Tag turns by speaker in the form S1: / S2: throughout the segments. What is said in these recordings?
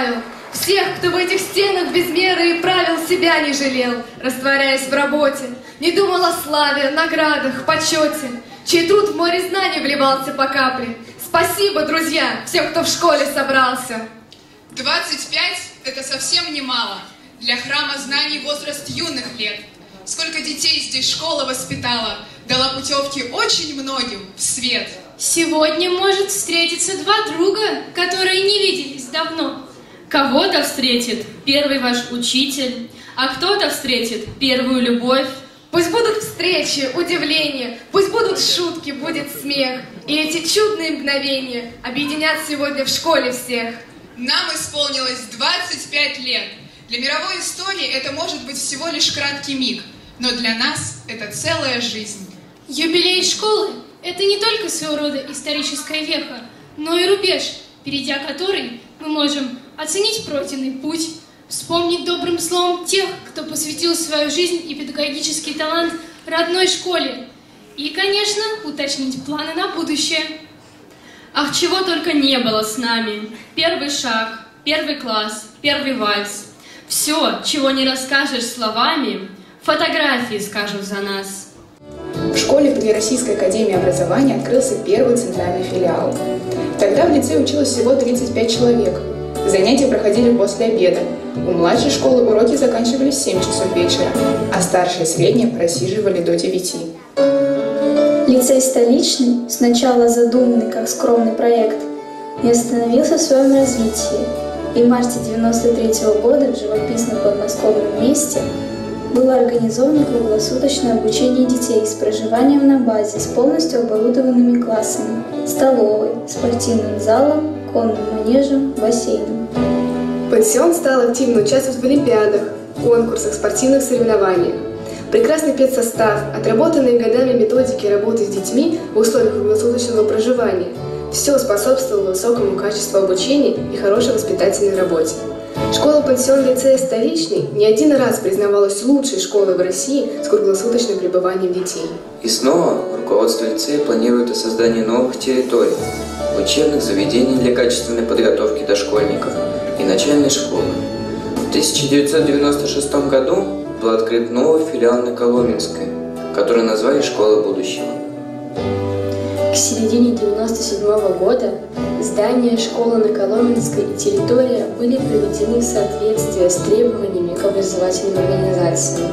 S1: Оставил,
S2: Всех, кто в этих стенах без меры и правил себя не жалел, растворяясь в работе, не думал о славе, наградах, почете, чей труд в море знаний вливался по капле. Спасибо, друзья, всем, кто в школе собрался.
S3: 25 – это совсем немало. Для храма знаний возраст юных лет. Сколько детей здесь школа воспитала, дала путевки очень многим в свет.
S1: Сегодня может встретиться два друга, которые не виделись давно. Кого-то встретит первый ваш учитель, а кто-то встретит первую любовь.
S2: Пусть будут встречи, удивления, пусть будут шутки, будет смех. И эти чудные мгновения объединят сегодня в школе всех.
S3: Нам исполнилось 25 лет. Для мировой истории это может быть всего лишь краткий миг, но для нас это целая жизнь.
S1: Юбилей школы – это не только своего рода историческая веха, но и рубеж, перейдя который мы можем оценить пройденный путь, вспомнить добрым словом тех, кто посвятил свою жизнь и педагогический талант родной школе, и, конечно, уточнить планы на будущее.
S4: Ах, чего только не было с нами. Первый шаг, первый класс, первый вальс. Все, чего не расскажешь словами, фотографии скажут за нас.
S5: В школе при Российской академии образования открылся первый центральный филиал. Тогда в лице училось всего 35 человек. Занятия проходили после обеда. У младшей школы уроки заканчивались в 7 часов вечера, а старшие и средние просиживали до 9.
S6: Лицей столичный, сначала задуманный как скромный проект, не остановился в своем развитии, и в марте 93 -го года в живописном подмосковном месте было организовано круглосуточное обучение детей с проживанием на базе с полностью оборудованными классами, столовой, спортивным залом, конным манежем, бассейном.
S7: Пансион стал активно участвовать в олимпиадах, конкурсах, спортивных соревнованиях. Прекрасный педсостав, отработанные годами методики работы с детьми в условиях круглосуточного проживания – все способствовало высокому качеству обучения и хорошей воспитательной работе. Школа-пансион лицея «Столичный» не один раз признавалась лучшей школой в России с круглосуточным пребыванием детей.
S8: И снова руководство лицея планирует о создании новых территорий, учебных заведений для качественной подготовки дошкольников и начальной школы. В 1996 году был открыт новый филиал на Коломенской, который назвали «Школа будущего».
S6: К середине 1997 года здание школы на Коломенской и территория были приведены в соответствие с требованиями к образовательным организациям.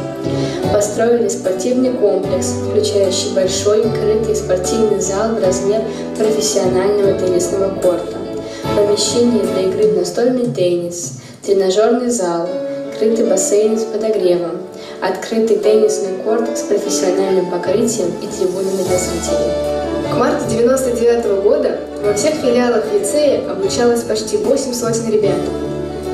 S6: Построили спортивный комплекс, включающий большой крытый спортивный зал в размер профессионального теннисного корта, помещение для игры в настольный теннис, тренажерный зал, крытый бассейн с подогревом, открытый теннисный корт с профессиональным покрытием и трибунами для зрителей.
S7: К марту 1999 года во всех филиалах лицея обучалось почти 8 сотен ребят.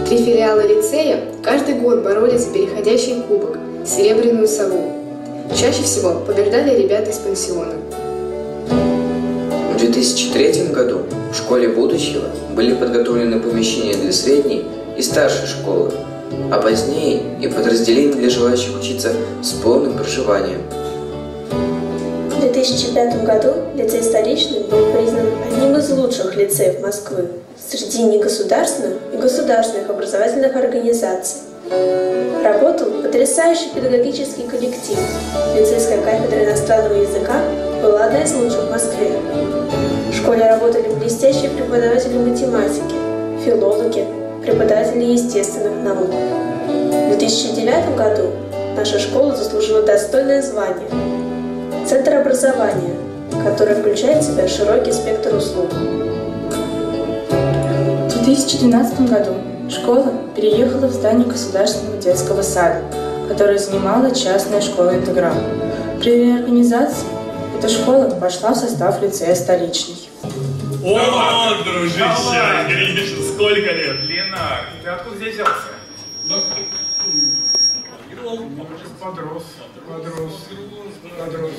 S7: Три филиала лицея каждый год боролись за переходящий кубок – «Серебряную сову». Чаще всего побеждали ребята из пансиона.
S8: В 2003 году в школе будущего были подготовлены помещения для средней и старшей школы, а позднее и подразделения для желающих учиться с полным проживанием –
S6: 2005 году лицей столичный был признан одним из лучших лицеев Москвы среди негосударственных и государственных образовательных организаций. Работал потрясающий педагогический коллектив. Лицейская кафедра иностранного языка была одна из лучших в Москве. В школе работали блестящие преподаватели математики, филологи, преподаватели естественных наук. В 2009 году наша школа заслужила достойное звание Центр образования, который включает в себя широкий спектр услуг.
S5: В 2012 году школа переехала в здание государственного детского сада, которое занимала частная школа-интеграл. При реорганизации эта школа пошла в состав лицея столичный.
S9: О, дружище, видишь, сколько лет? Лена, ты откуда здесь взялся?
S10: Подрос, подрос, подрос.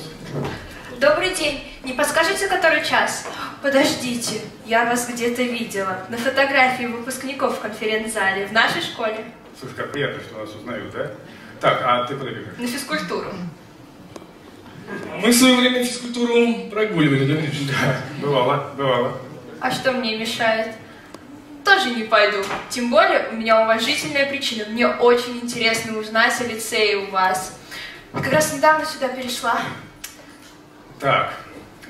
S11: Добрый день. Не подскажете, который час? Подождите, я вас где-то видела. На фотографии выпускников в конференц-зале в нашей школе.
S9: Слушай, как приятно, что нас узнают, да? Так, а ты бежишь?
S11: На физкультуру.
S9: Мы в свое время физкультуру прогуливали, да, Гриш? Да, бывало, бывало.
S11: А что мне мешает? тоже не пойду. Тем более у меня уважительная причина. Мне очень интересно узнать о лицее у вас. Как раз недавно сюда перешла.
S10: Так,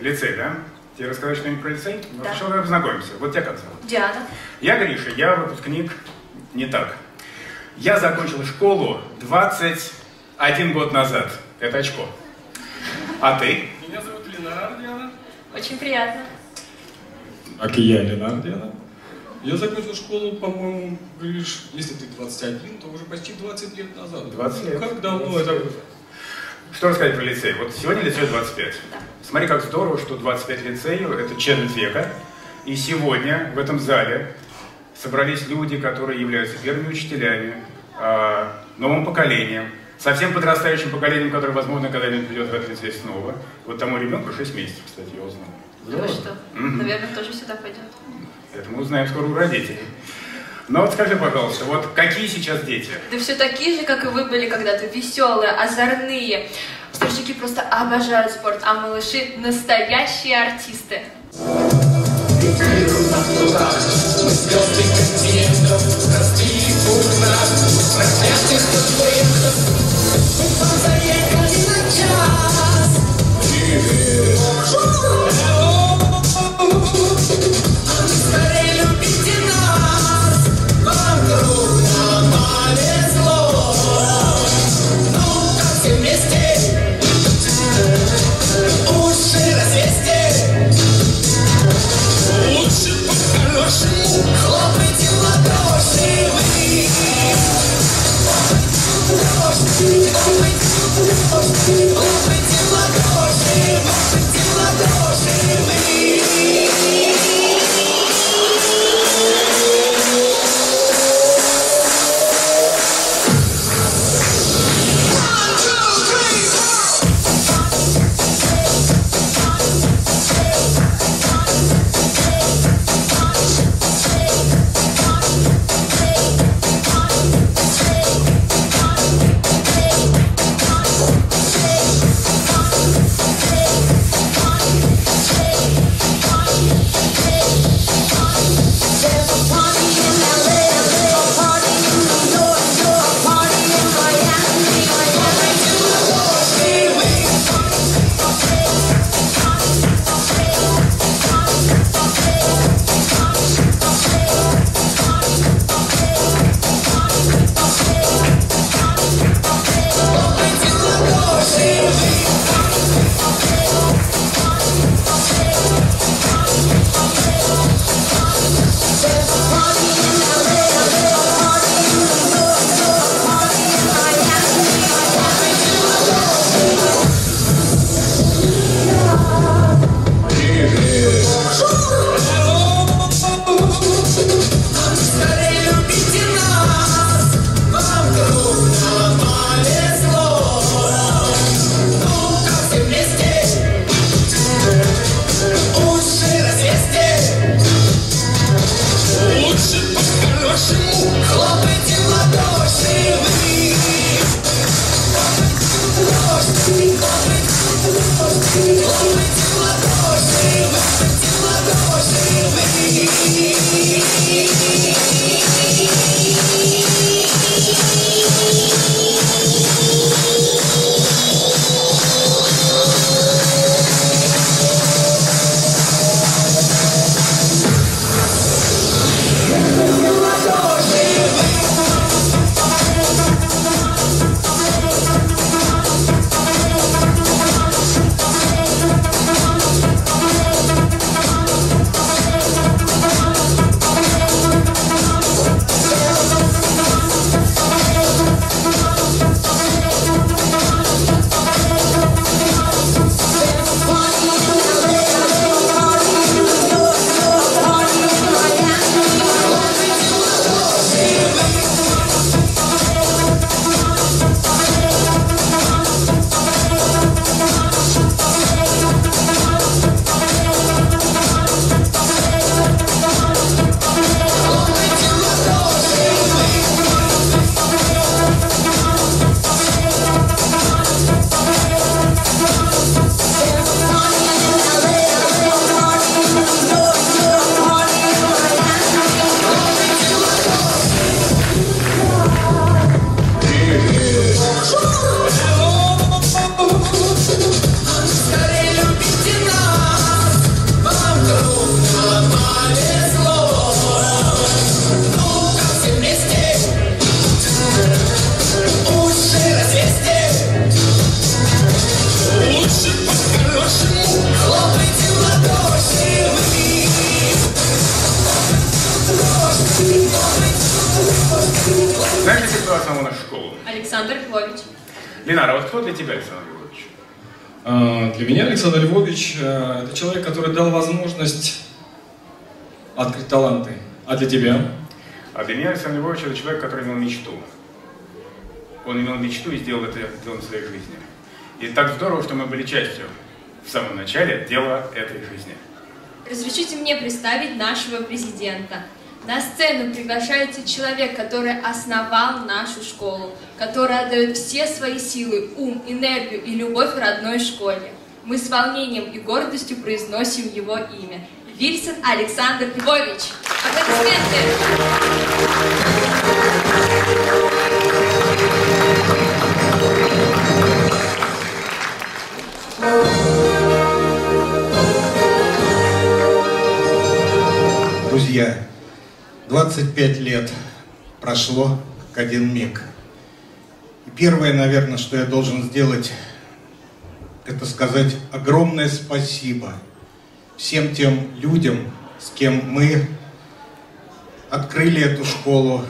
S10: лицей, да? Тебе рассказать что-нибудь про лицей? Ну,
S11: Да.
S10: хорошо, давай познакомимся. Вот тебя как зовут?
S11: Диана.
S10: Я Гриша, я выпускник не так. Я закончил школу 21 год назад. Это очко. А ты?
S12: Меня зовут Ленар Диана.
S11: Очень приятно.
S12: А я Ленар Диана. Я закончил школу, по-моему, говоришь, если ты 21, то уже почти 20 лет назад.
S10: 20 лет.
S12: Как давно это было?
S10: Что рассказать про лицей? Вот сегодня лицею 25. Смотри, как здорово, что 25 лицею – это четверть века. И сегодня в этом зале собрались люди, которые являются первыми учителями, а, новым поколением, совсем подрастающим поколением, которое, возможно, когда-нибудь придет в этот лицей снова. Вот тому ребенку 6 месяцев, кстати, я узнал.
S11: Да вы что?
S10: Мгм.
S11: Наверное, тоже сюда пойдет.
S10: Это мы узнаем скоро у родителей. Но вот скажи, пожалуйста, вот какие сейчас дети?
S11: Да все такие же, как и вы были когда-то, веселые, озорные. Старшики просто обожают спорт, а малыши настоящие артисты.
S13: Хлопайте
S10: тебя?
S12: А для меня Александр Львович это человек, который
S10: имел мечту. Он имел мечту и сделал это делом своей жизни. И так здорово, что мы были частью в самом начале дела этой жизни.
S13: Разрешите мне представить нашего президента. На сцену приглашается человек, который основал нашу школу, который отдает все свои силы, ум, энергию и любовь родной школе. Мы с волнением и гордостью произносим его имя. Вильсон Александр Львович.
S14: Друзья, 25 лет прошло, как один миг. И первое, наверное, что я должен сделать, это сказать огромное спасибо всем тем людям, с кем мы открыли эту школу,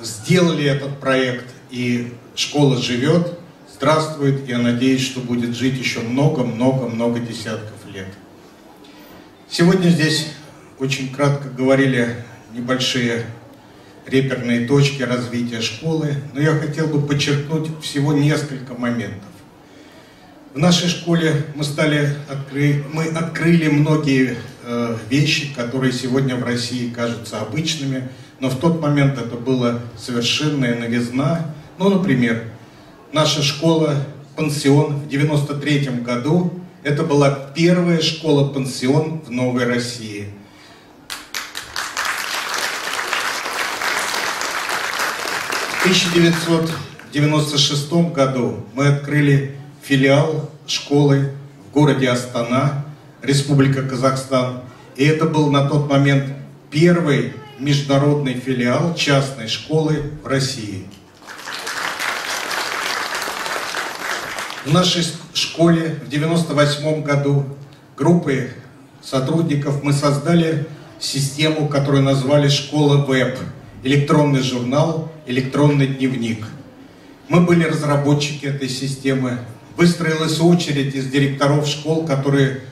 S14: сделали этот проект, и школа живет, здравствует, я надеюсь, что будет жить еще много-много-много десятков лет. Сегодня здесь очень кратко говорили небольшие реперные точки развития школы, но я хотел бы подчеркнуть всего несколько моментов. В нашей школе мы, стали откры... мы открыли многие э, вещи, которые сегодня в России кажутся обычными, но в тот момент это была совершенная новизна. Ну, например, наша школа, пансион в 93 году, это была первая школа-пансион в Новой России. В 1996 году мы открыли филиал школы в городе Астана, Республика Казахстан. И это был на тот момент первый международный филиал частной школы в России. В нашей школе в 1998 году группой сотрудников мы создали систему, которую назвали «Школа Веб», электронный журнал, электронный дневник. Мы были разработчики этой системы. Выстроилась очередь из директоров школ, которые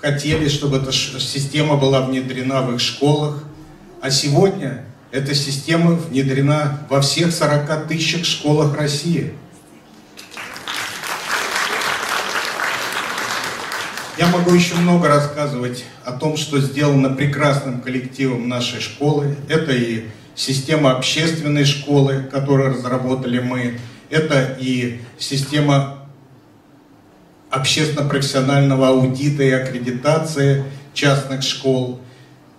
S14: хотели, чтобы эта система была внедрена в их школах. А сегодня эта система внедрена во всех 40 тысячах школах России. Я могу еще много рассказывать о том, что сделано прекрасным коллективом нашей школы. Это и система общественной школы, которую разработали мы. Это и система общественно-профессионального аудита и аккредитации частных школ.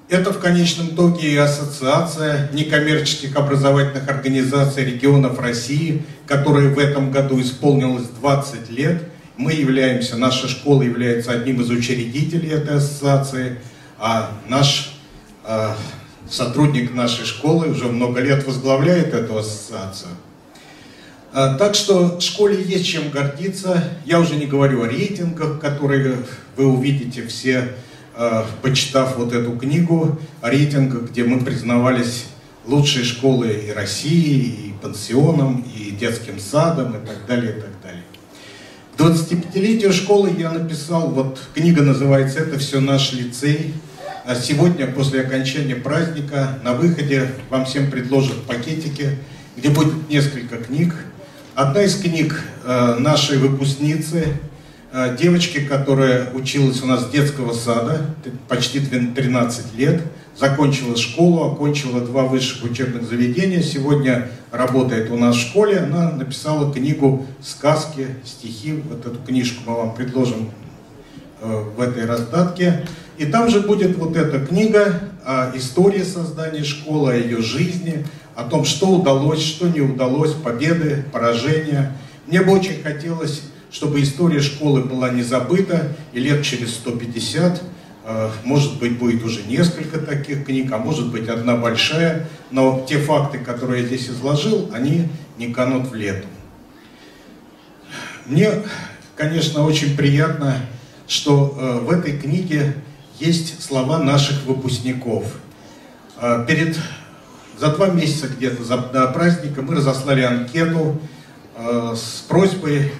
S14: Это в конечном итоге и ассоциация некоммерческих образовательных организаций регионов России, которой в этом году исполнилось 20 лет. Мы являемся, наша школа является одним из учредителей этой ассоциации, а наш э, сотрудник нашей школы уже много лет возглавляет эту ассоциацию. А, так что школе есть чем гордиться. Я уже не говорю о рейтингах, которые вы увидите все, а, почитав вот эту книгу, о рейтингах, где мы признавались лучшей школой и России, и пансионом, и детским садом, и так далее, и так далее. К 25-летию школы я написал, вот книга называется «Это все наш лицей». А сегодня, после окончания праздника, на выходе вам всем предложат пакетики, где будет несколько книг, Одна из книг э, нашей выпускницы, э, девочки, которая училась у нас с детского сада, почти 13 лет, закончила школу, окончила два высших учебных заведения, сегодня работает у нас в школе, она написала книгу «Сказки», стихи, вот эту книжку мы вам предложим э, в этой раздатке. И там же будет вот эта книга о истории создания школы, о ее жизни, о том, что удалось, что не удалось, победы, поражения. Мне бы очень хотелось, чтобы история школы была не забыта, и лет через 150, э, может быть, будет уже несколько таких книг, а может быть, одна большая, но те факты, которые я здесь изложил, они не канут в лету. Мне, конечно, очень приятно, что э, в этой книге есть слова наших выпускников. Э, перед за два месяца где-то до праздника мы разослали анкету э, с просьбой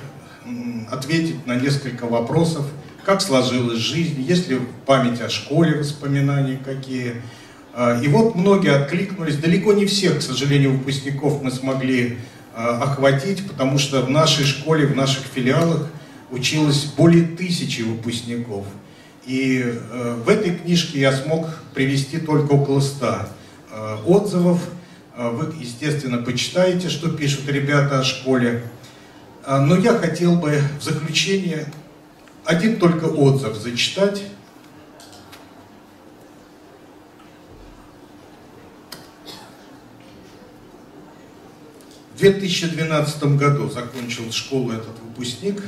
S14: ответить на несколько вопросов, как сложилась жизнь, есть ли память о школе, воспоминания какие. Э, и вот многие откликнулись, далеко не всех, к сожалению, выпускников мы смогли охватить, потому что в нашей школе, в наших филиалах училось более тысячи выпускников. И э, в этой книжке я смог привести только около ста э, отзывов. Э, вы, естественно, почитаете, что пишут ребята о школе. Э, но я хотел бы в заключение один только отзыв зачитать. В 2012 году закончил школу этот выпускник.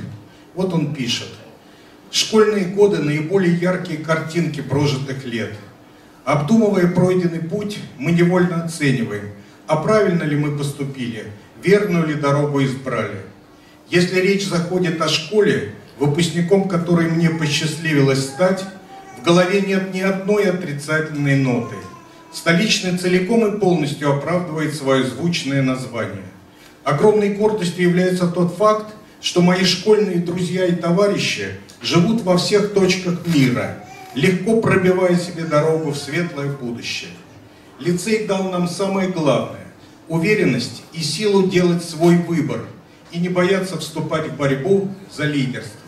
S14: Вот он пишет – Школьные годы – наиболее яркие картинки прожитых лет. Обдумывая пройденный путь, мы невольно оцениваем, а правильно ли мы поступили, верную ли дорогу избрали. Если речь заходит о школе, выпускником которой мне посчастливилось стать, в голове нет ни одной отрицательной ноты. Столичный целиком и полностью оправдывает свое звучное название. Огромной гордостью является тот факт, что мои школьные друзья и товарищи – живут во всех точках мира, легко пробивая себе дорогу в светлое будущее. Лицей дал нам самое главное – уверенность и силу делать свой выбор и не бояться вступать в борьбу за лидерство.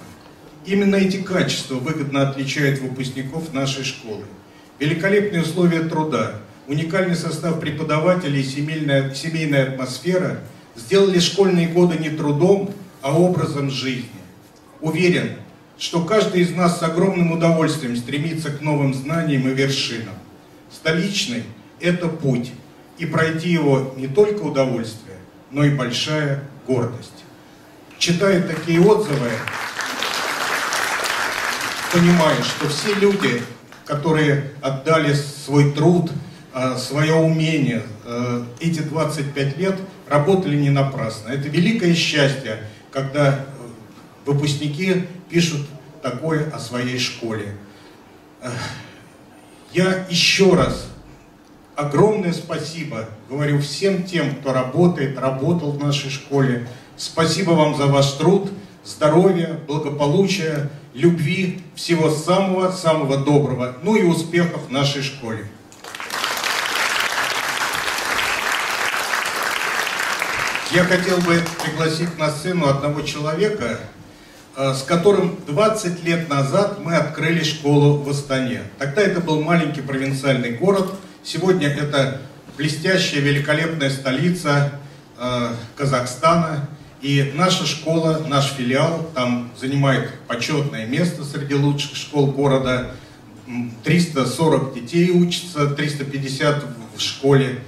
S14: Именно эти качества выгодно отличают выпускников нашей школы. Великолепные условия труда, уникальный состав преподавателей и семейная, семейная атмосфера сделали школьные годы не трудом, а образом жизни. Уверен, что каждый из нас с огромным удовольствием стремится к новым знаниям и вершинам. Столичный – это путь, и пройти его не только удовольствие, но и большая гордость. Читая такие отзывы, понимаю, что все люди, которые отдали свой труд, а, свое умение, а, эти 25 лет работали не напрасно. Это великое счастье, когда выпускники пишут такое о своей школе. Я еще раз огромное спасибо говорю всем тем, кто работает, работал в нашей школе. Спасибо вам за ваш труд, здоровья, благополучия, любви, всего самого-самого доброго, ну и успехов в нашей школе. Я хотел бы пригласить на сцену одного человека, с которым 20 лет назад мы открыли школу в Астане. Тогда это был маленький провинциальный город, сегодня это блестящая, великолепная столица э, Казахстана. И наша школа, наш филиал там занимает почетное место среди лучших школ города. 340 детей учатся, 350 в школе.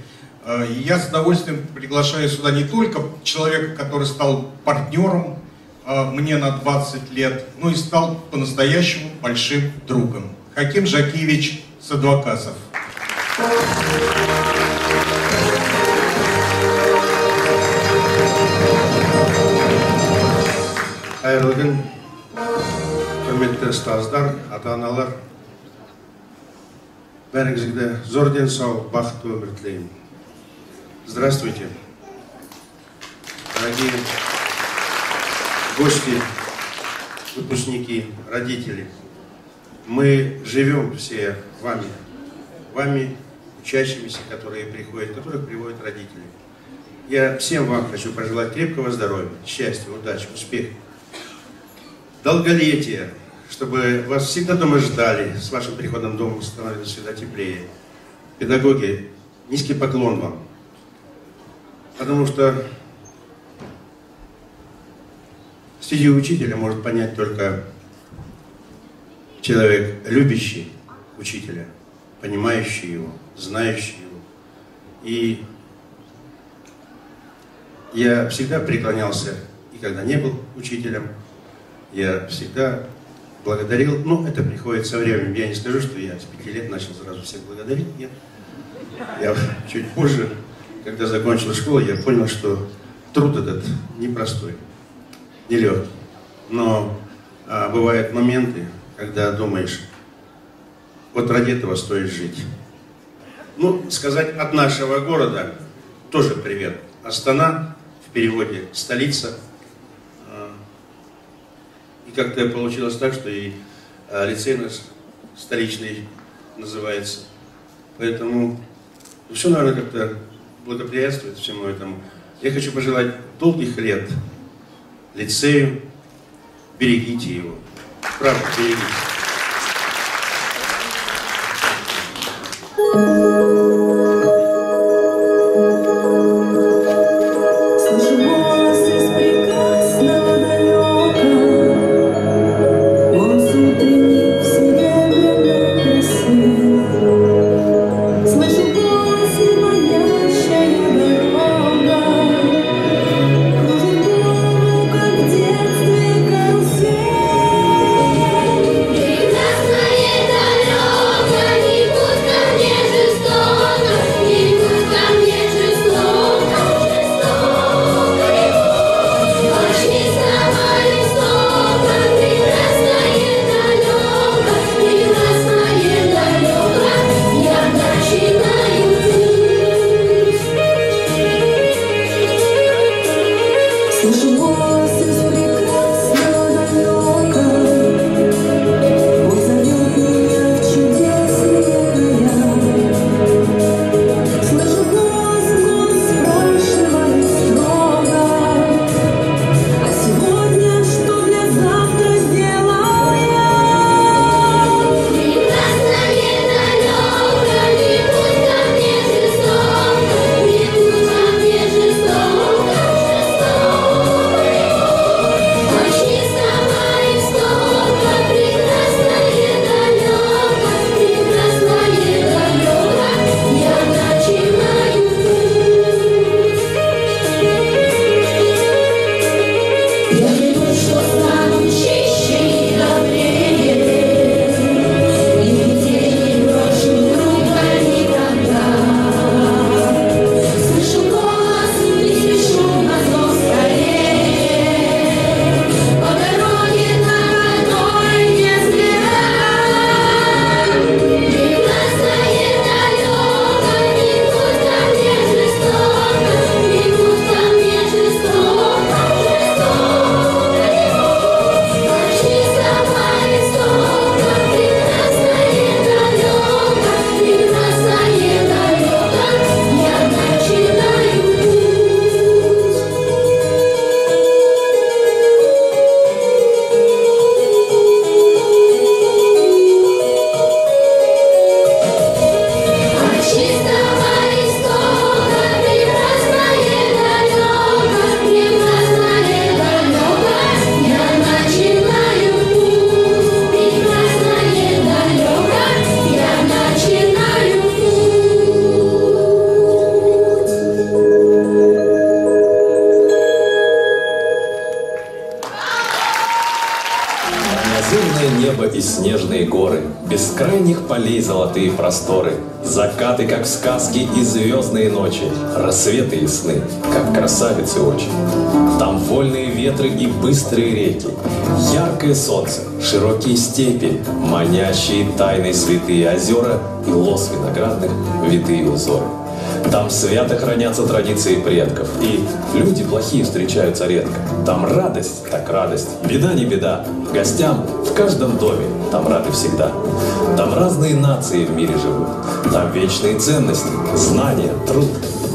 S14: Э, и я с удовольствием приглашаю сюда не только человека, который стал партнером мне на 20 лет, ну и стал по-настоящему большим другом. Хаким Жакиевич Садвакасов.
S15: қайырлы күн құрметті ұстаздар ата аналар бәріңізге зор денсаулық бақытты өмір тілеймін здравствуйте дорогие гости, выпускники, родители. Мы живем все вами, вами, учащимися, которые приходят, которых приводят родители. Я всем вам хочу пожелать крепкого здоровья, счастья, удачи, успеха, долголетия, чтобы вас всегда дома ждали, с вашим приходом дома становилось всегда теплее. Педагоги, низкий поклон вам, потому что Стихию учителя может понять только человек, любящий учителя, понимающий его, знающий его. И я всегда преклонялся, и когда не был учителем, я всегда благодарил, ну, это приходит со временем. Я не скажу, что я с пяти лет начал сразу всех благодарить, нет. Я чуть позже, когда закончил школу, я понял, что труд этот непростой нелегкий. Но а, бывают моменты, когда думаешь, вот ради этого стоит жить. Ну, сказать от нашего города тоже привет. Астана
S1: переводе «столица». А, и как-то получилось так, что и а, лицей наш столичный называется. Поэтому все, наверное, как-то благоприятствует всему этому. Я хочу пожелать долгих лет лицею. Берегите его. Правда, берегите.
S16: Манящие тайные святые озера и лос виноградных витые узоры. Там свято хранятся традиции предков, и люди плохие встречаются редко. Там радость, так радость, беда не беда. Гостям в каждом доме, там рады всегда. Там разные нации в мире живут. Там вечные ценности, знания, труд.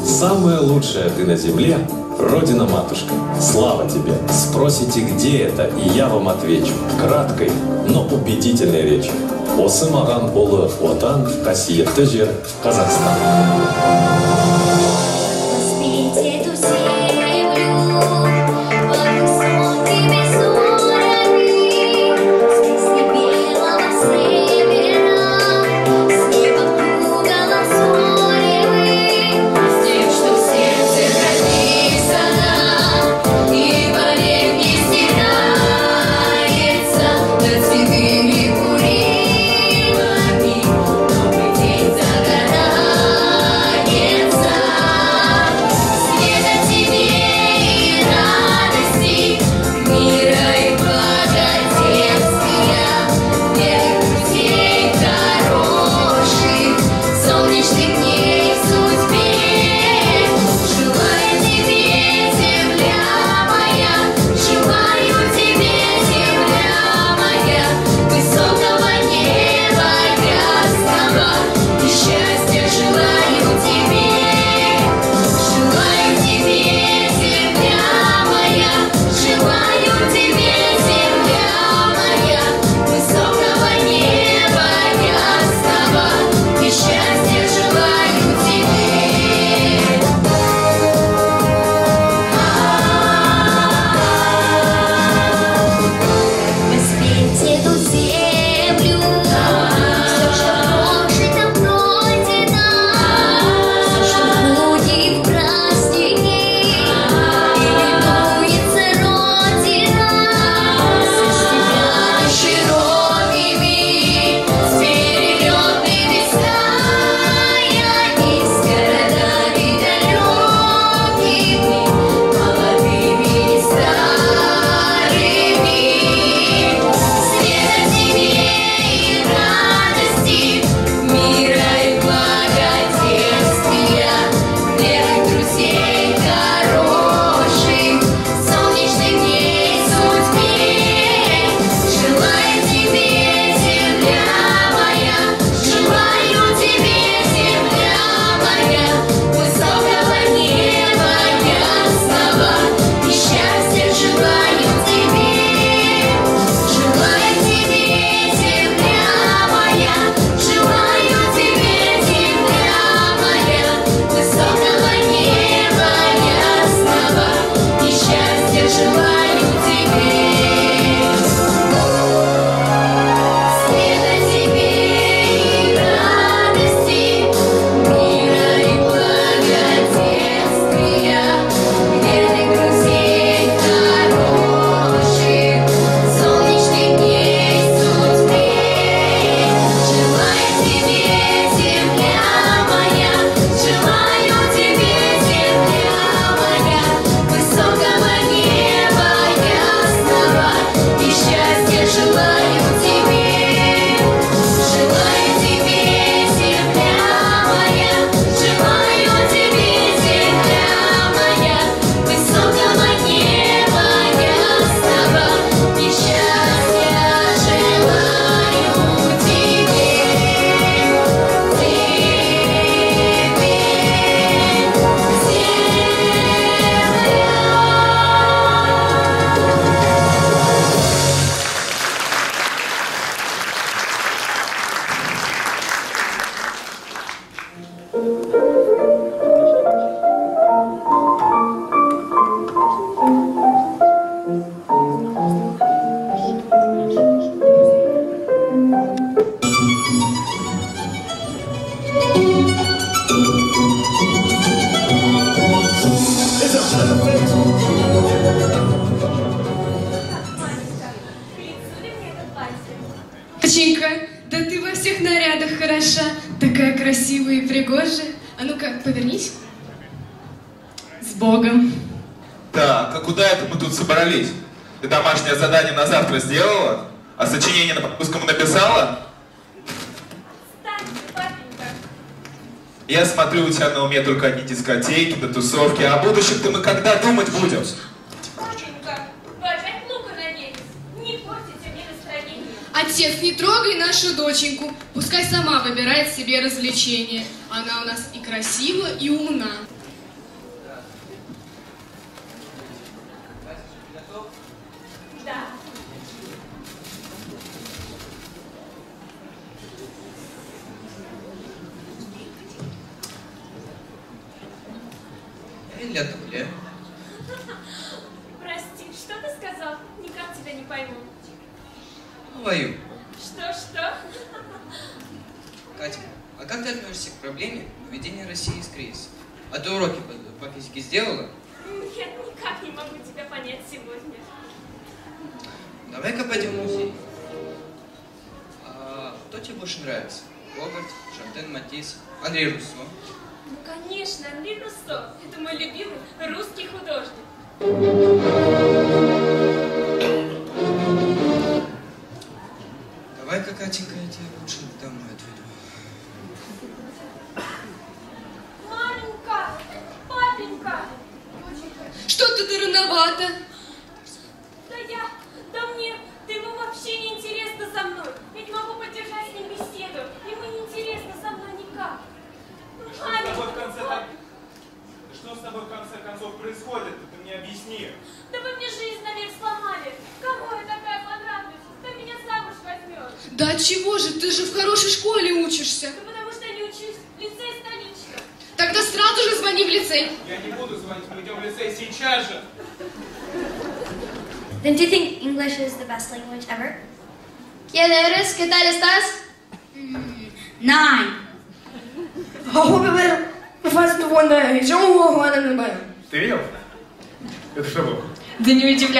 S16: Самое лучшее ты на земле Родина-матушка, слава тебе! Спросите, где это, и я вам отвечу. Краткой, но убедительной речью. Осы маған ұлы отан, қасиетті жер Қазақстан.
S17: Дискотеки, да тусовки. А о будущем-то мы когда думать будем?
S2: Лука надеялись? Не.
S18: Отец, трогай нашу доченьку. Пускай сама выбирает себе развлечение. Она у нас и красива, и умна.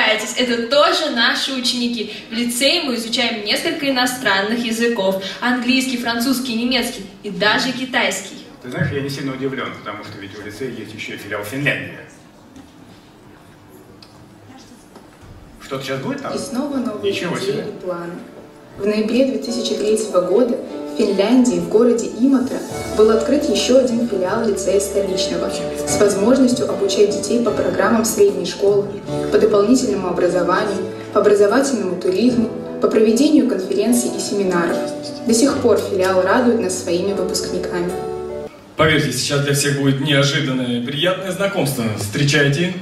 S11: Удивляйтесь, это тоже наши ученики. В лицее мы изучаем несколько иностранных языков. Английский, французский, немецкий и даже китайский.
S10: Ты знаешь, я не сильно удивлен, потому что ведь в лицее есть еще и филиал Финляндии. Что-то сейчас будет там?
S7: И снова новые
S10: Ничего
S7: идеи
S10: себе.
S7: и планы. В ноябре 2003 года в Финляндии, в городе Иматра, был открыт еще один филиал лицея столичного с возможностью обучать детей по программам средней школы, по дополнительному образованию, по образовательному туризму, по проведению конференций и семинаров. До сих пор филиал радует нас своими выпускниками.
S12: Поверьте, сейчас для всех будет неожиданное приятное знакомство. Встречайте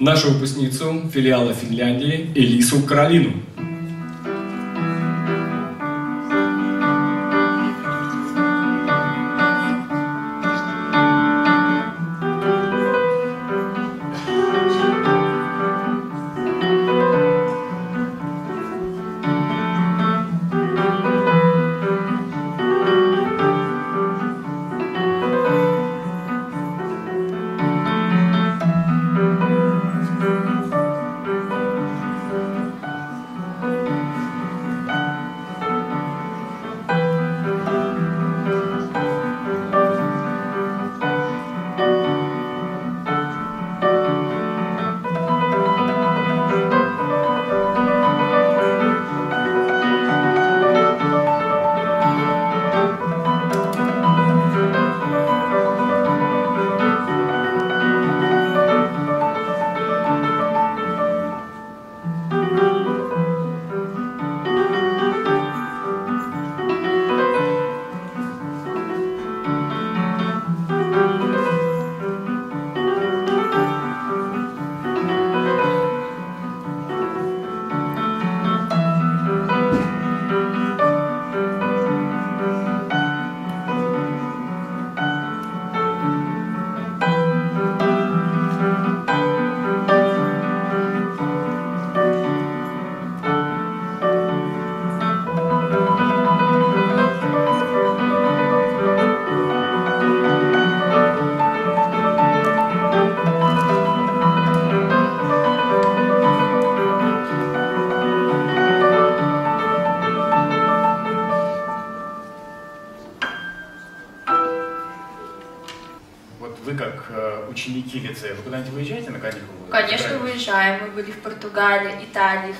S12: нашу выпускницу филиала Финляндии Элису Каролину.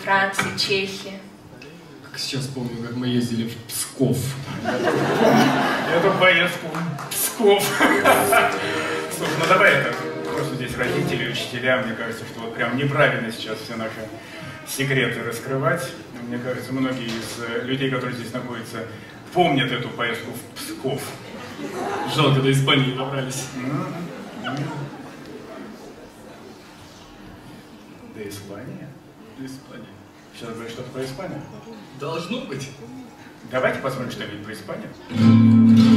S11: Франции, Чехии.
S12: Как сейчас помню, как мы ездили в Псков.
S10: Эту поездку в Псков. Слушай, ну давай это, просто здесь родители, учителя, мне кажется, что вот прям неправильно сейчас все наши секреты раскрывать. Мне кажется, многие из людей, которые здесь находятся, помнят эту поездку в Псков.
S12: Жалко, до Испании добрались.
S10: До Испании?
S12: Испании.
S10: Сейчас будет что-то про Испанию?
S12: Должно быть.
S10: Давайте посмотрим что-нибудь про Испанию.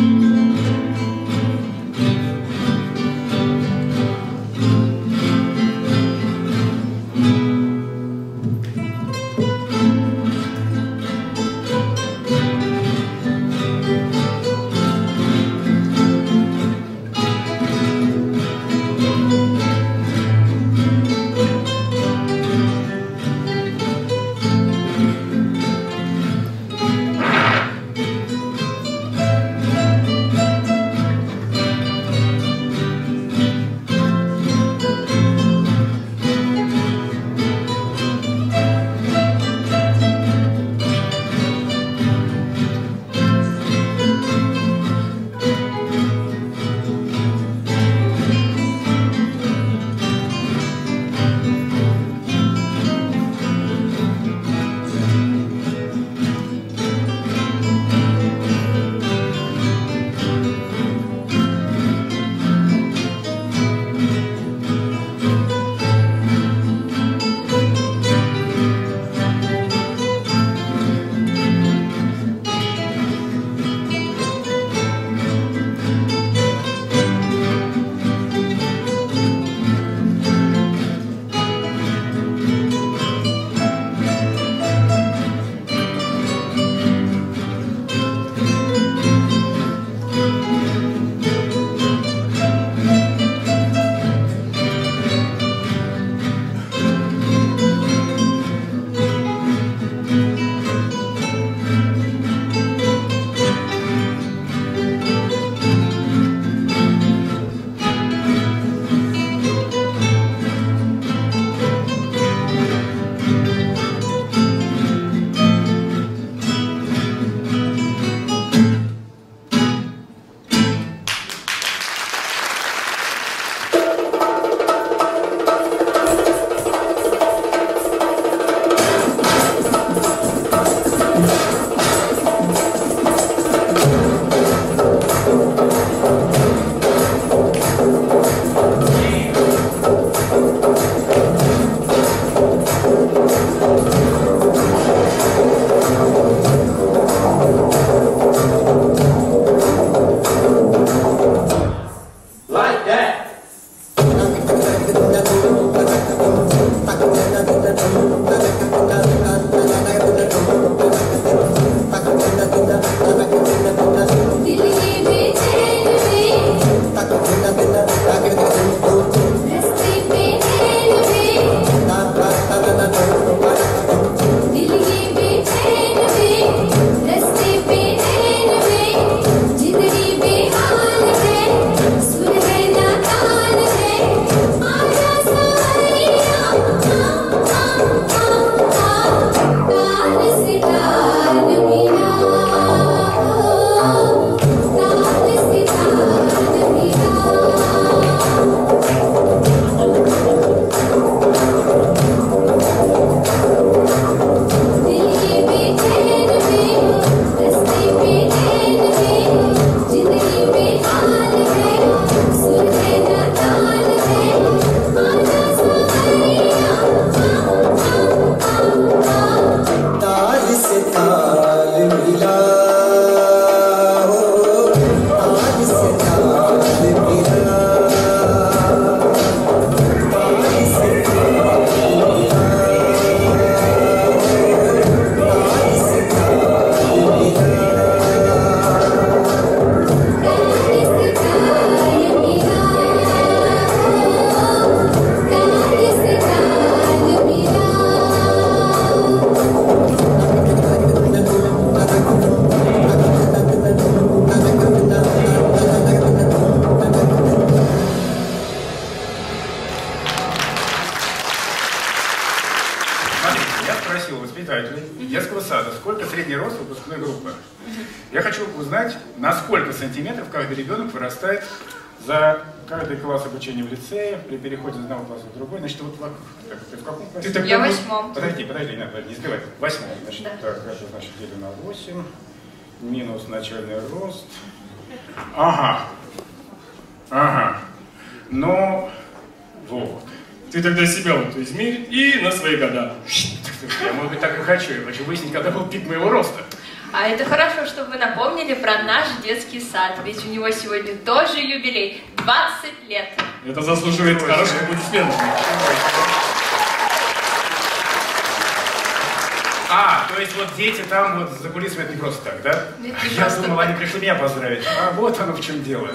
S19: Выпускной группы. Я хочу узнать, на сколько сантиметров каждый ребенок вырастает за каждый класс обучения в лицее, при переходе с одного класса в другой. Значит, вот в, так, ты в каком классе?
S11: Ты тогда Я в восьмом.
S19: Подожди, подожди, не надо, не сбивай. Восьмом. Значит,
S11: Да.
S19: так, это значит делю на 8, минус начальный рост. Ага. Ага. Ну, вот.
S12: Ты тогда себя вот измерь и на свои года.
S19: Я, может быть, так и хочу. Я хочу выяснить, когда был пик моего роста.
S11: А это хорошо, что вы напомнили про наш детский сад, ведь у него сегодня тоже юбилей, 20 лет.
S12: Это заслуживает хороших аплодисментов.
S19: А, то есть вот дети там вот за кулисами это не просто так, да?
S11: Нет, не
S19: Я думал,
S11: так.
S19: они пришли меня поздравить. А вот оно в чем дело.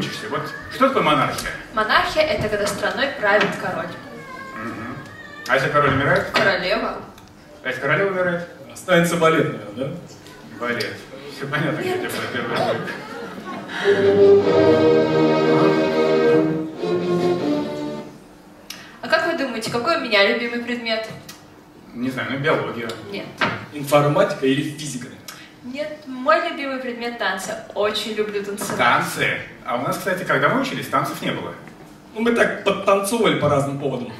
S19: Учишься. Вот что такое монархия?
S11: Монархия – это когда страной правит король.
S19: Мгм. А если король умирает?
S11: Королева.
S19: А если королева умирает?
S12: Останется балет, наверное, да?
S19: Балет. Все понятно, где у тебя была первая двойка.
S11: А как вы думаете, какой у меня любимый предмет?
S19: Не знаю, ну биология.
S11: Нет.
S12: Информатика или физика?
S11: Нет, мой любимый предмет танца. Очень люблю танцевать.
S19: Танцы. А у нас, кстати, когда мы учились, танцев не было.
S12: Ну, мы так подтанцовывали по разным поводам.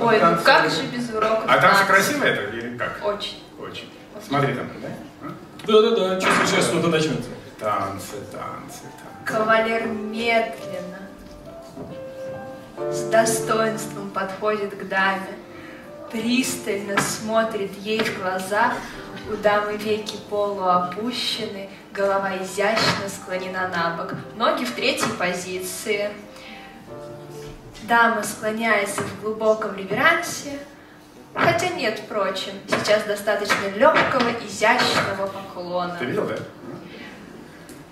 S11: Ой, ну как же без уроков
S10: А
S11: танца?
S10: красиво это или как?
S11: Очень.
S10: Очень. Смотри там, да?
S12: Да-да-да, чувствую, сейчас что-то начнется.
S10: Танцы, танцы,
S11: Кавалер медленно, с достоинством подходит к даме, пристально смотрит ей в глаза, у дамы веки полуопущены, голова изящно склонена на бок, ноги в третьей позиции. Дама склоняется в глубоком реверансе, хотя нет, впрочем, сейчас достаточно легкого, изящного поклона.
S10: Ты видел, да?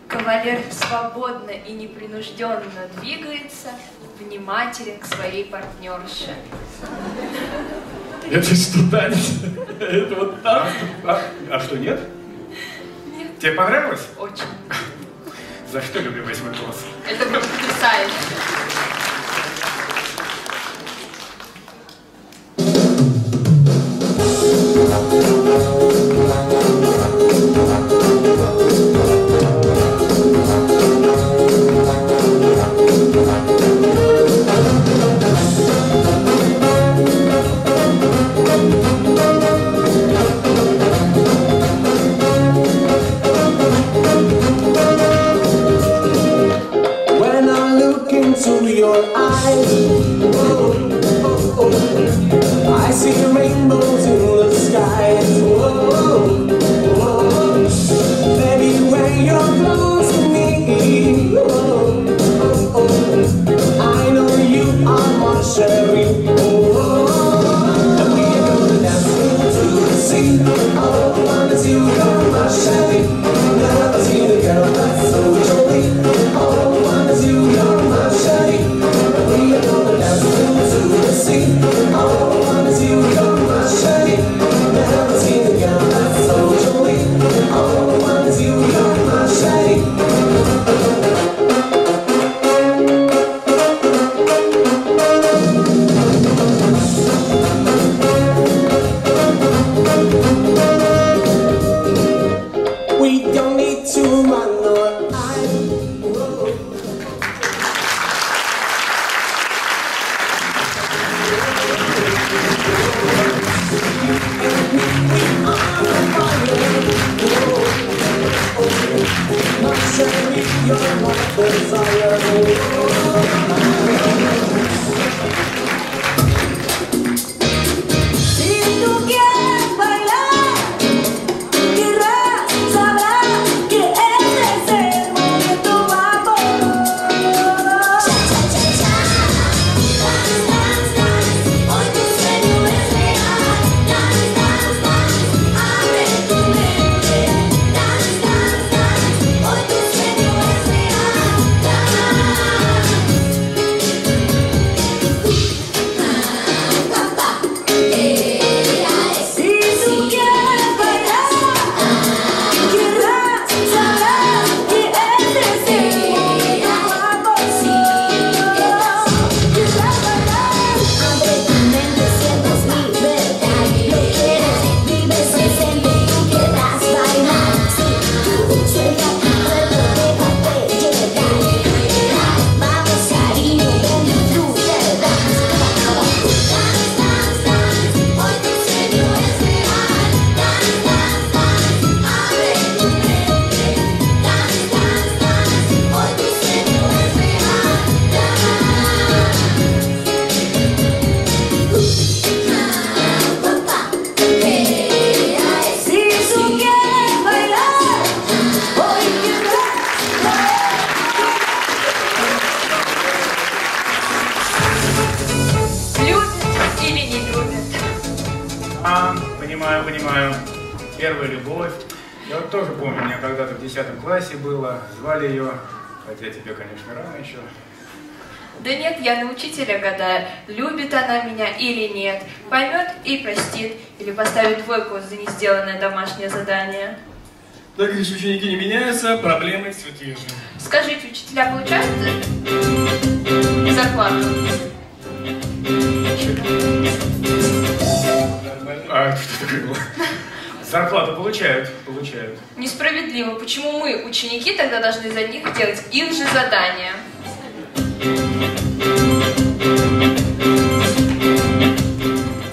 S11: Кавалер свободно и непринужденно двигается, внимателен к своей партнерше.
S12: Это что, танец? Это вот танец?
S10: А, а что, нет?
S11: Нет.
S10: Тебе понравилось?
S11: Очень.
S10: За что люблю восьмой класс?
S11: Это было потрясающе. домашнее задание.
S12: Так как ученики не меняются, проблемы все те же.
S11: Скажите, учителя получают зарплату?
S10: А что такое было? Зарплату получают, получают.
S11: Несправедливо. Почему мы, ученики, тогда должны за них делать их же задания?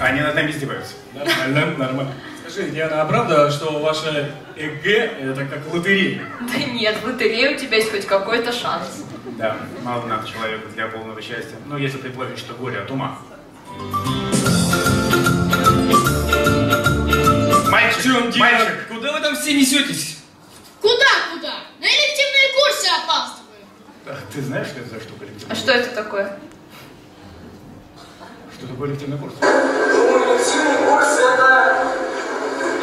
S11: Они над нами издеваются.
S12: Нормально, нормально. Скажи, Диана, а правда, что ваше ЭГ – это как лотерея?
S11: Да нет, в лотерее у тебя есть хоть какой-то шанс.
S10: Да, мало надо человеку для полного счастья. Но если ты плачешь, что горе от ума. Мальчик,
S12: чем, Диана,
S10: мальчик,
S12: куда вы там все несетесь?
S1: Куда, куда? На элективные курсы опаздываю.
S10: А, ты знаешь, что это за штука
S11: элективная?
S10: А
S11: что это такое?
S10: Что такое элективный курс?
S20: Элективный курс – это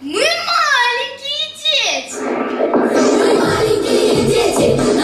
S1: Мы маленькие дети! Мы маленькие дети!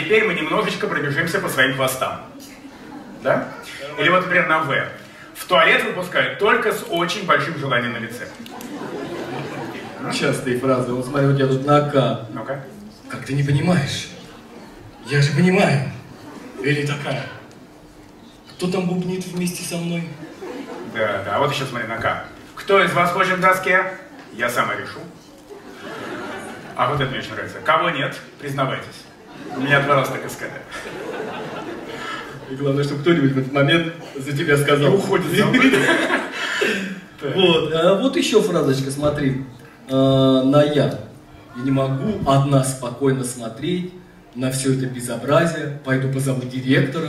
S10: теперь мы немножечко пробежимся по своим хвостам. Да? Или вот, например, на В. В туалет выпускают только с очень большим желанием на лице.
S12: Частые фразы. Вот смотри, у тебя тут на К.
S10: Ну-ка.
S12: Как ты не понимаешь? Я же понимаю. Или такая. Кто там бубнит вместе со мной?
S10: Да, да, вот еще смотри на К. Кто из вас хочет в доске? Я сама решу. А вот это мне очень нравится. Кого нет, признавайтесь. Меня два раза так искали.
S12: И главное, чтобы кто-нибудь в этот момент за тебя сказал.
S10: И уходит.
S12: Вот, а вот еще фразочка, смотри, А, на я. Я не могу одна спокойно смотреть на все это безобразие, пойду позову директора.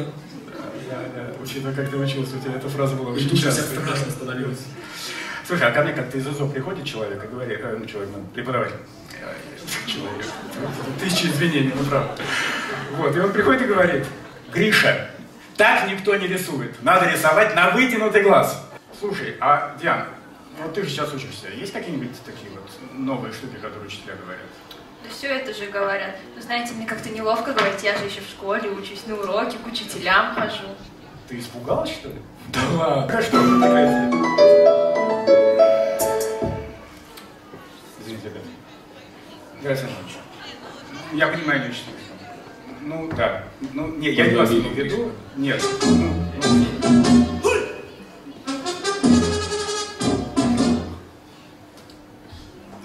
S10: Да, да, учитывая, как ты учился, у тебя эта фраза была очень часто.
S12: страшно становилось.
S10: Слушай, а ко мне как-то из ИЗО приходит человек и говорит, э, ну, человек, ну, преподаватель, человек, тысячи извинений, ну, правда. Вот, и он приходит и говорит, Гриша, так никто не рисует, надо рисовать на вытянутый глаз. Слушай, а, Диана, вот ты же сейчас учишься, есть какие-нибудь такие вот новые штуки, которые учителя говорят?
S11: Да все это же говорят. Ну, знаете, мне как-то неловко говорить, я же еще в школе учусь, на уроки, к учителям хожу.
S10: Ты испугалась, что ли? Да ладно. А что такая? Извините, ребята. Здравствуйте. Я понимаю, не смешно. Ну, да. Ну, не, я не вас имею в виду. Нет. Ну.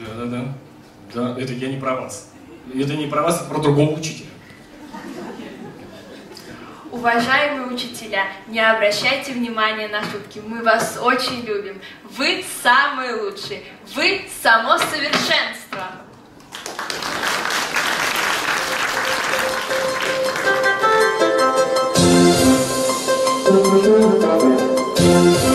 S12: Да, да, да. Да, это я не про вас. Это не про вас, это про другого учителя.
S11: Уважаемые учителя, не обращайте внимания на шутки. Мы вас очень любим. Вы самые лучшие. Вы само совершенство.
S21: Кто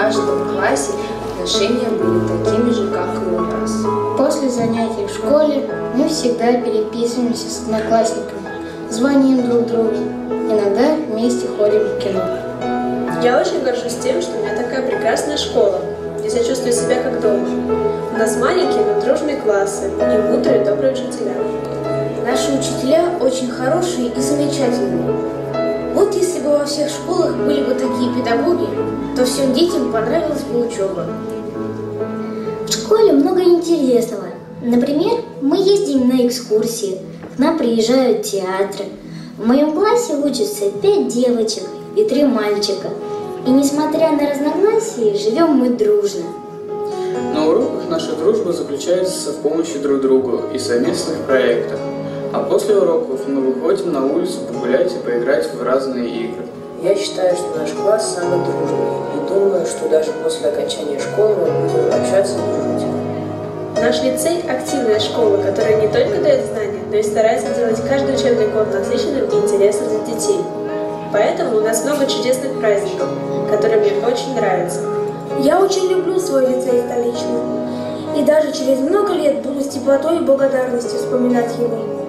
S7: каждом классе отношения были такими же, как и у нас.
S22: После занятий в школе мы всегда переписываемся с одноклассниками, звоним друг другу, иногда вместе ходим в кино.
S6: Я очень горжусь тем, что у меня такая прекрасная школа. Здесь я чувствую себя как дома. У нас маленькие, но дружные классы и мудрые, добрые учителя.
S22: Наши учителя очень хорошие и замечательные. Вот если бы во всех школах были бы такие педагоги, то всем детям понравилась бы учеба.
S19: В школе много интересного. Например, мы ездим на экскурсии, к нам приезжают театры. В моем классе учатся пять девочек и три мальчика. И несмотря на разногласия, живем мы дружно.
S23: На уроках наша дружба заключается в помощи друг другу и совместных проектах. А после уроков мы выходим на улицу погулять и поиграть в разные игры.
S24: Я считаю, что наш класс самый дружный и думаю, что даже после окончания школы мы будем общаться и дружить.
S6: Наш лицей – активная школа, которая не только дает знания, но и старается делать каждый учебный год насыщенным и интересным для детей. Поэтому у нас много чудесных праздников, которые мне очень нравятся.
S25: Я очень люблю свой лицей столичный. И даже через много лет буду с теплотой и благодарностью вспоминать его.